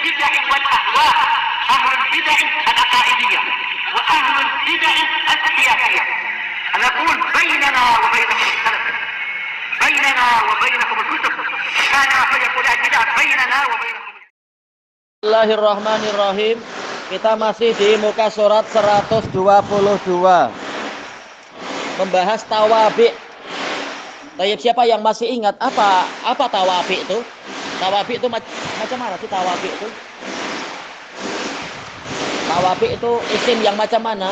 البدع والأهواء أهل البدع العقائدية وأهل البدع السياسية أنا أقول بيننا وبينكم السلف بيننا وبينكم الكتب كان فيقول البدع بيننا وبينكم Bismillahirrahmanirrahim. Kita masih di muka surat 122. Membahas tawabi. Tayyib siapa yang masih ingat apa apa tawabi itu? Tawabi itu mac macam mana sih tawabi itu? Tawabi itu isim yang macam mana?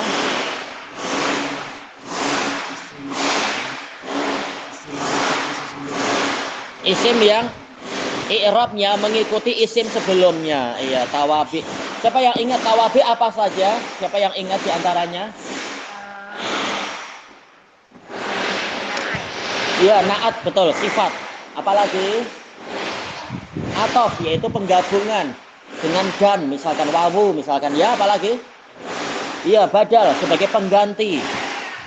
Isim yang i'rabnya mengikuti isim sebelumnya. Iya, tawabi. Siapa yang ingat tawabi apa saja? Siapa yang ingat di antaranya? Iya, naat betul, sifat. Apalagi? Atof yaitu penggabungan dengan dan misalkan wawu misalkan ya apalagi? Iya, badal sebagai pengganti.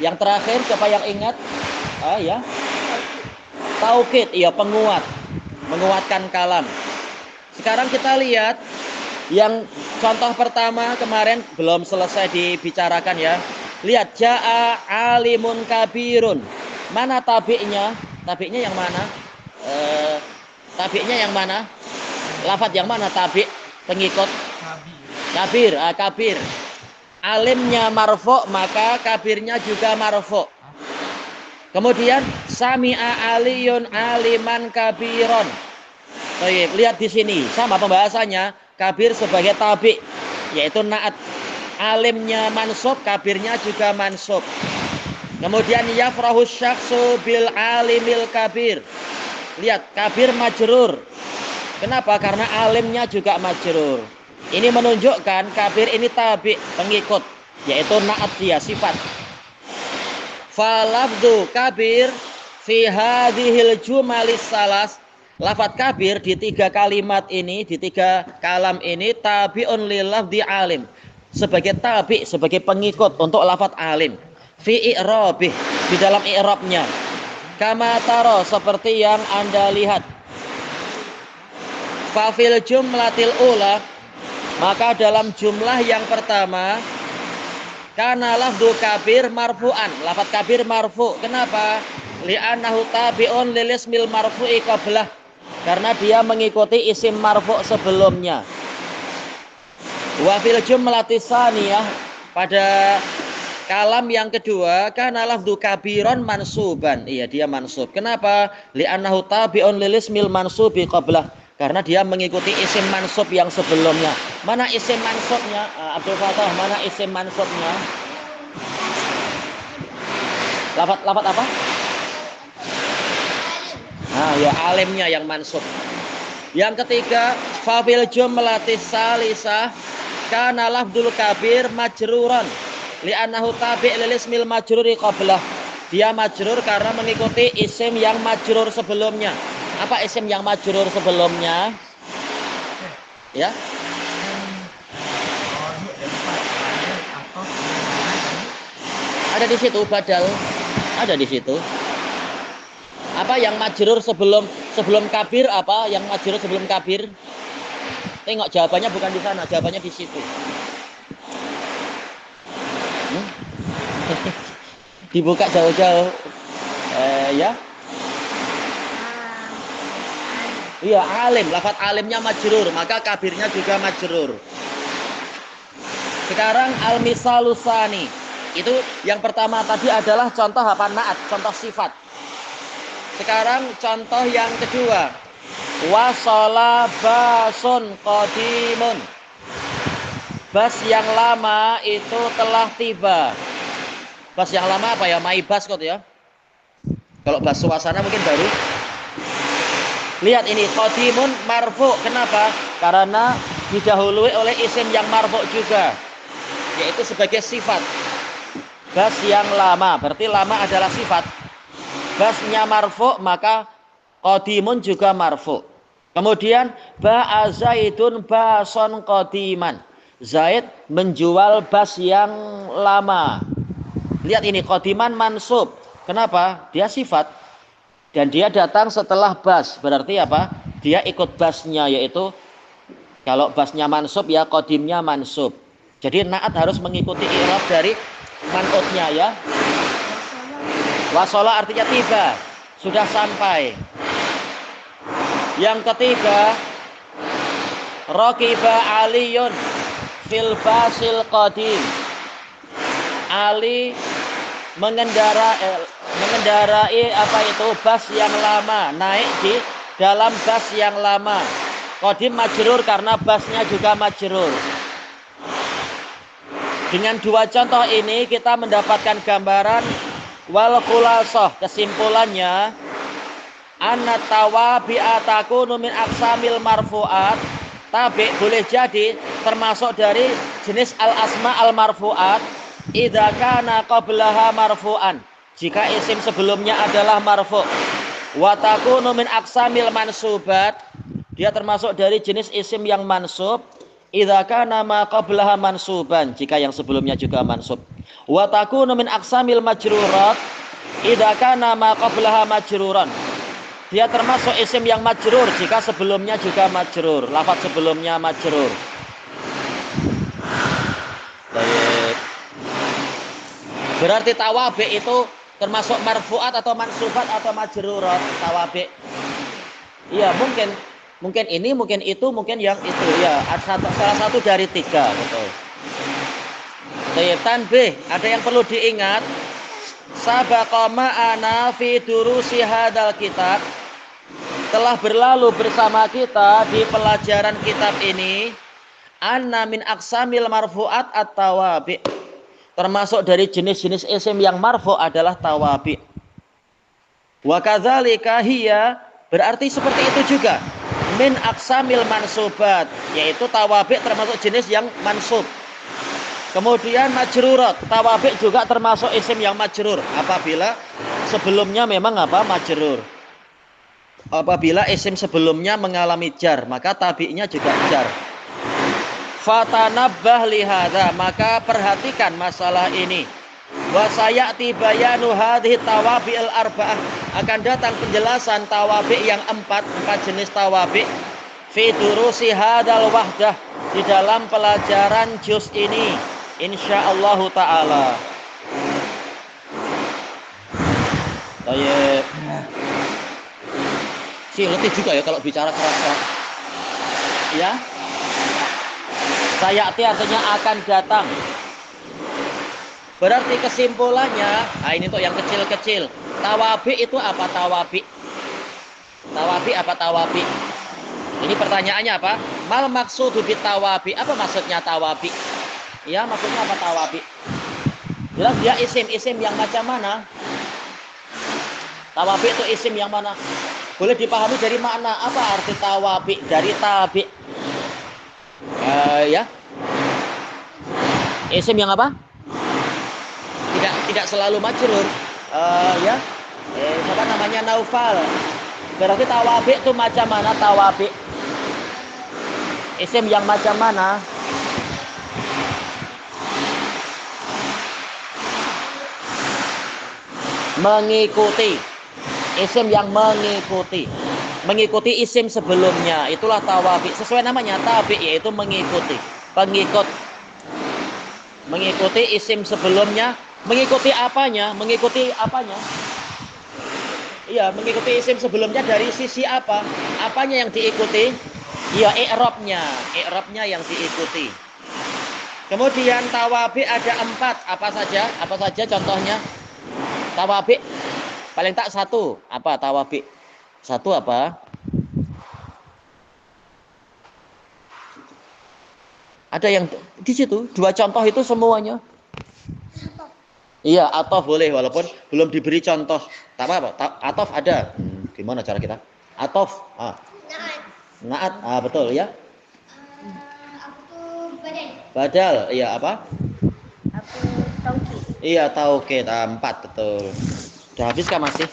Yang terakhir siapa yang ingat? Ah ya. Taukid, iya penguat menguatkan kalam. Sekarang kita lihat yang contoh pertama kemarin belum selesai dibicarakan ya. Lihat jaa alimun kabirun. Mana tabi'nya? Tabi'nya yang mana? Eh, tabi'nya yang mana? Lafat yang mana tabi' pengikut? Kabir, ah, kabir. Alimnya marfo maka kabirnya juga marfo. Kemudian sami'a aliyun aliman kabiron. Baik, lihat di sini sama pembahasannya kabir sebagai tabi yaitu naat alimnya mansub kabirnya juga mansub. Kemudian yafrahu syakhsu bil alimil kabir. Lihat kabir majrur. Kenapa? Karena alimnya juga majrur. Ini menunjukkan kabir ini tabi pengikut yaitu naat dia sifat. Falafdu kabir fi hadhil jumalis salas. Lafat kabir di tiga kalimat ini di tiga kalam ini tabiun lillah di alim. Sebagai tabi sebagai pengikut untuk lafat alim. Fi i'rabih di dalam i'rabnya. Kama taro seperti yang Anda lihat fafil jumlatil ula maka dalam jumlah yang pertama karena lafdu kabir marfu'an. Lafat kabir marfu. Kenapa? Li'annahu tabi'un lilismil marfu'i qablah. Karena dia mengikuti isim marfu' sebelumnya. Wa fil jumlati saniyah pada kalam yang kedua karena lafdu kabiron mansuban. Iya, dia mansub. Kenapa? Li'annahu tabi'un lilismil mansubi qablah karena dia mengikuti isim mansub yang sebelumnya. Mana isim mansubnya? Uh, Abdul Fatah, mana isim mansubnya? Lafat lafat apa? Nah, ya alimnya yang mansub. Yang ketiga, fafil jumlatis salisah kana lafdul kabir majruran li'annahu tabi' lil ismil majruri qablah. Dia majrur karena mengikuti isim yang majrur sebelumnya. Apa isim yang majrur sebelumnya? Ya. Ada di situ badal. Ada di situ. Apa yang majrur sebelum sebelum kabir apa? Yang majrur sebelum kabir? Tengok jawabannya bukan di sana, jawabannya di situ. Hmm? Dibuka jauh-jauh. Eh, ya. Iya, alim. Lafat alimnya majrur, maka kabirnya juga majrur. Sekarang al-misalusani. Itu yang pertama tadi adalah contoh apa naat, contoh sifat. Sekarang contoh yang kedua. Wasala basun qadimun. Bas yang lama itu telah tiba. Bas yang lama apa ya? Mai bas kok ya. Kalau bas suasana mungkin baru Lihat ini qadimun marfu. Kenapa? Karena didahului oleh isim yang marfu juga. Yaitu sebagai sifat. Bas yang lama. Berarti lama adalah sifat. Basnya marfu maka qadimun juga marfu. Kemudian ba'a zaidun bason qadiman. Zaid menjual bas yang lama. Lihat ini qadiman mansub. Kenapa? Dia sifat dan dia datang setelah bas berarti apa dia ikut basnya yaitu Kalau basnya mansub ya kodimnya mansub. Jadi naat harus mengikuti i'rab dari manutnya ya. Wasola artinya tiba, sudah sampai. Yang ketiga, Rokiba Aliyun fil basil qadim. Ali mengendara eh, mengendarai apa itu bas yang lama, naik di dalam bas yang lama. Qadim majrur karena basnya juga majrur. Dengan dua contoh ini kita mendapatkan gambaran wal khulasoh kesimpulannya anna tawabi'atakunu min aksamil marfu'at tabi boleh jadi termasuk dari jenis al asma al marfu'at idza kana qablaha marfu'an jika isim sebelumnya adalah marfu' wa takunu min aksamil mansubat dia termasuk dari jenis isim yang mansub. Idza kana ma mansuban, jika yang sebelumnya juga mansub. Wa takunu min aqsamil majrurat idza kana ma majruran. Dia termasuk isim yang majrur jika sebelumnya juga majrur. Lafaz sebelumnya majrur. Berarti tawabi itu termasuk marfuat atau mansubat atau majrurat tawabi. Iya, mungkin Mungkin ini, mungkin itu, mungkin yang itu. Ya, salah satu dari tiga, betul. Tayyib B, ada yang perlu diingat. Sabaqama ana fi durusi hadal kitab. Telah berlalu bersama kita di pelajaran kitab ini. Anna min aksamil marfu'at at-tawabi. Termasuk dari jenis-jenis isim yang marfu adalah tawabi. Wa kadzalika hiya berarti seperti itu juga. Min aksamil mansubat yaitu tawabik termasuk jenis yang mansub. Kemudian majrurat tawabik juga termasuk isim yang majrur. Apabila sebelumnya memang apa? Majrur. Apabila isim sebelumnya mengalami jar maka tabi'nya juga jar fatanabbah lihada maka perhatikan masalah ini wa sayati bayanu hadhihi tawabi'il arba'ah akan datang penjelasan tawabi yang empat empat jenis tawabi fi durusi hadal wahdah di dalam pelajaran juz ini insyaallah taala Baik. Si letih juga ya kalau bicara keras-keras. Ya. Sayati artinya akan datang. Berarti kesimpulannya, nah ini tuh yang kecil-kecil. Tawabi itu apa tawabi? Tawabi apa tawabi? Ini pertanyaannya apa? Mal maksud di tawabi. Apa maksudnya tawabi? Ya, maksudnya apa tawabi? Jelas dia isim, isim yang macam mana? Tawabi itu isim yang mana? Boleh dipahami dari makna apa arti tawabi? Dari tabi. Uh, ya. Isim yang apa? tidak tidak selalu majrur. Uh, ya. Eh, apa namanya? Naufal. Berarti tawabi itu macam mana tawabi isim yang macam mana? Mengikuti. Isim yang mengikuti mengikuti isim sebelumnya itulah tawabi sesuai namanya tabi yaitu mengikuti pengikut mengikuti isim sebelumnya Mengikuti apanya? Mengikuti apanya? Iya, mengikuti isim sebelumnya dari sisi apa? Apanya yang diikuti? Iya, i'rabnya. I'rabnya yang diikuti. Kemudian tawabi ada empat. Apa saja? Apa saja contohnya? Tawabi paling tak satu. Apa tawabi? Satu apa? Ada yang di situ dua contoh itu semuanya Iya, atof boleh walaupun belum diberi contoh. Tak apa, apa atof ada. Hmm, gimana cara kita? Atof. Ah. Naat. Ah, betul ya. Uh, badal. Badal, iya apa? Aku. Iya, tauke. Empat betul. Sudah habis kah masih?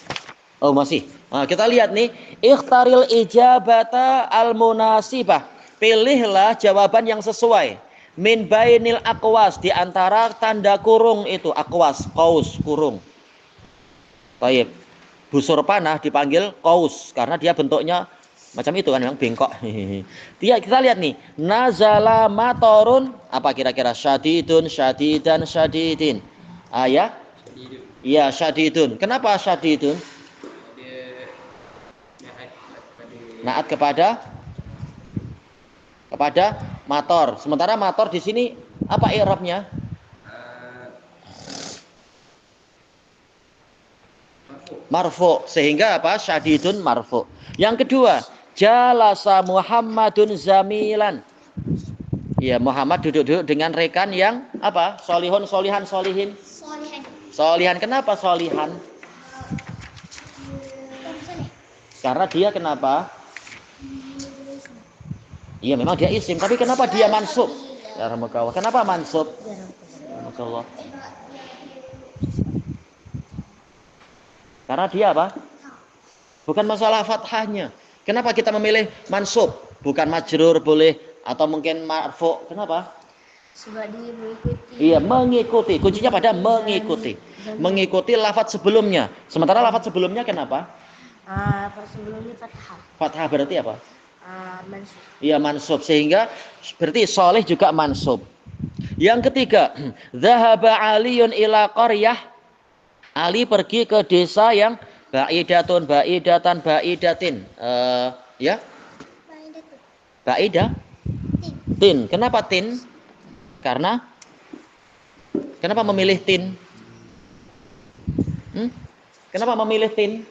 Oh, masih. Nah, kita lihat nih, ikhtaril ijabata al munasibah. Pilihlah jawaban yang sesuai min bainil akwas di antara tanda kurung itu akwas kaus kurung. Baik. Busur panah dipanggil kaus karena dia bentuknya Macam itu kan memang bengkok. Dia kita lihat nih, nazala matorun apa kira-kira syadidun syadidan syadidin. Ah ya? Iya, syadidun. Kenapa syadidun? Naat kepada kepada mator. Sementara mator di sini apa i'rabnya? Marfu. Sehingga apa? Syadidun marfu. Yang kedua, jalasa Muhammadun zamilan. Ya, Muhammad duduk-duduk dengan rekan yang apa? Solihun, solihan, solihin. Solehan. Solihan. Kenapa solihan? Karena dia kenapa? Iya, memang dia isim. Tapi kenapa dia mansub? Ya, Rahmatullah. Kenapa mansub? Rahmatullah. Karena dia apa? Bukan masalah fathahnya. Kenapa kita memilih mansub? Bukan majrur boleh atau mungkin marfu. Kenapa? Sebab dia mengikuti. Iya, mengikuti. Kuncinya pada mengikuti. Mengikuti lafaz sebelumnya. Sementara lafaz sebelumnya kenapa? Ah, sebelumnya fathah. Fathah berarti apa? Ah, mansub. Iya mansub sehingga berarti soleh juga mansub. Yang ketiga, zahaba Aliun ila qaryah. Ali pergi ke desa yang baidatun, baidatan, baidatin. Eh, ya, baidah. Tin. Kenapa tin? Karena kenapa memilih tin? Hmm? Kenapa memilih tin?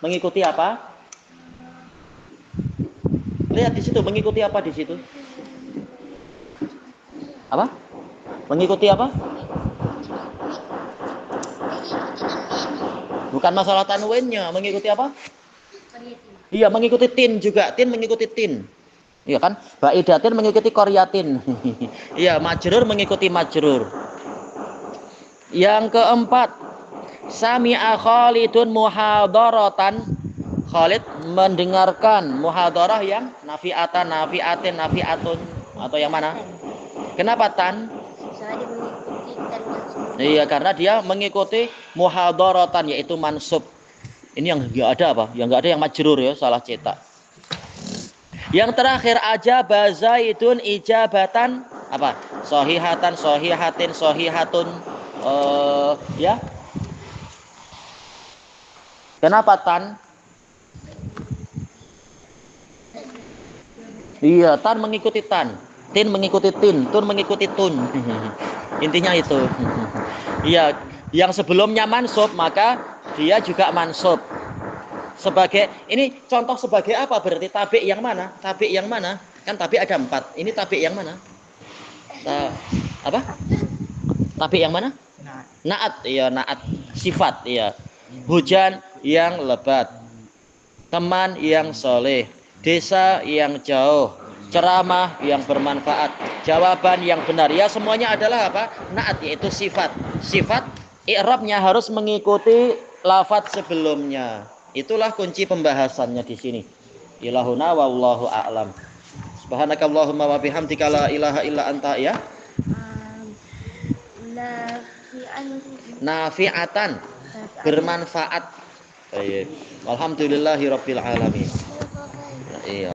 Mengikuti apa? Lihat di situ, mengikuti apa di situ? Apa? Mengikuti apa? Bukan masalah tanwinnya, mengikuti apa? Iya, mengikuti tin juga. Tin mengikuti tin. Iya kan? Baidatin mengikuti koryatin. Iya, majrur mengikuti majrur. Yang keempat, sami'a Khalidun muhadaratan. Khalid mendengarkan muhadarah yang nafiatan, nafiatin, nafiatun atau yang mana? Kenapa tan? Iya, karena dia mengikuti muhadaratan yaitu mansub. Ini yang enggak ada apa? Yang enggak ada yang majrur ya, salah cetak. Yang terakhir aja bazaidun ijabatan apa? Sohihatan, sohihatin, sohihatun. Eh, ya. Kenapa tan? Iya, tan mengikuti tan. Tin mengikuti tin, tun mengikuti tun. Intinya itu. Iya, yang sebelumnya mansub maka dia juga mansub. Sebagai ini contoh sebagai apa berarti tabi yang mana? Tabi yang mana? Kan tabi ada empat. Ini tabi yang mana? Ta- apa? Tabi yang mana? Naat, iya naat sifat, iya. Hujan yang lebat, teman yang soleh, desa yang jauh, ceramah yang bermanfaat, jawaban yang benar. Ya semuanya adalah apa? Naat yaitu sifat. Sifat i'rabnya harus mengikuti lafaz sebelumnya. Itulah kunci pembahasannya di sini. Ilahuna wallahu a'lam. Subhanakallahumma wa bihamdika la ilaha illa anta ya. Nafi'atan bermanfaat. Alhamdulillahirabbil alamin. Iya.